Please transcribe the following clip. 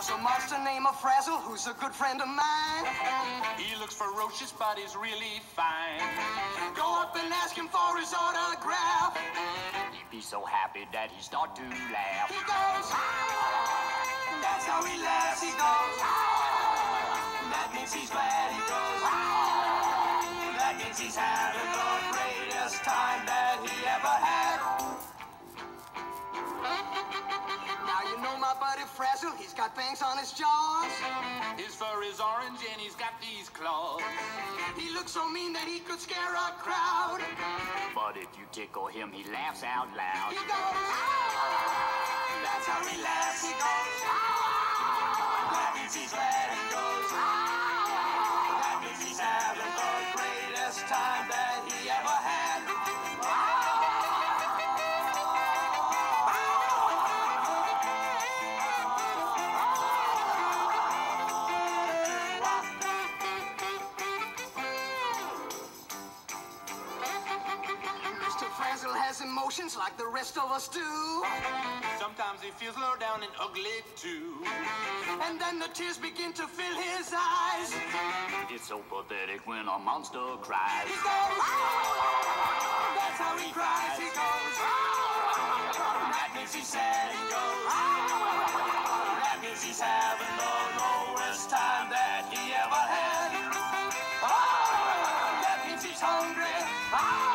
There's a monster named a Frazzle who's a good friend of mine. He looks ferocious, but he's really fine. Go up and ask him for his autograph. He'd be so happy that he'd start to laugh. He goes, "Ah." that's how he laughs. He goes, "Ah." that means he's glad. He goes, "Ah." that means he's having the greatest time you know my buddy Frazzle, he's got bangs on his jaws. His fur is orange and he's got these claws. He looks so mean that he could scare a crowd. But if you tickle him, he laughs out loud. He goes, "Ah." that's how he laughs. He goes, "Ah." that means he's glad. He goes, "Ah." that means he's having the greatest time Frazzle has emotions like the rest of us do. Sometimes he feels low down and ugly too. And then the tears begin to fill his eyes. It's so pathetic when a monster cries. He goes, oh! that's how he, he cries. He goes, oh! that means he's sad. He goes, oh! that means he's having the lowest time that he ever had. Oh, that means he's hungry. Oh!